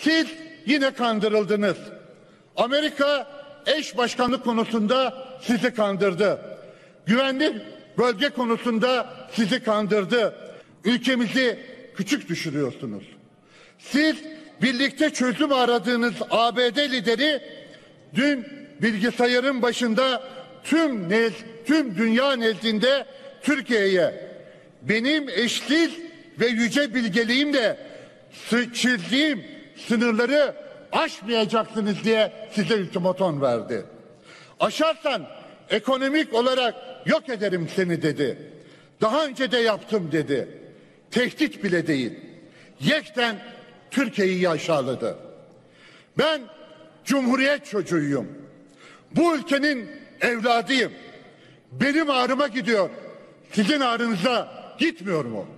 Siz yine kandırıldınız. Amerika eş başkanlık konusunda sizi kandırdı. Güvenlik bölge konusunda sizi kandırdı. Ülkemizi küçük düşürüyorsunuz. Siz birlikte çözüm aradığınız ABD lideri dün bilgisayarın başında tüm nez, tüm dünya nezdinde Türkiye'ye benim eşsiz ve yüce bilgeliğimle çizdiğim sınırları aşmayacaksınız diye size ultimaton verdi. Aşarsan ekonomik olarak yok ederim seni dedi. Daha önce de yaptım dedi. Tehdit bile değil. Yekten Türkiye'yi aşağıladı. Ben Cumhuriyet çocuğuyum. Bu ülkenin evladıyım. Benim ağrıma gidiyor. Sizin ağrınıza gitmiyor mu?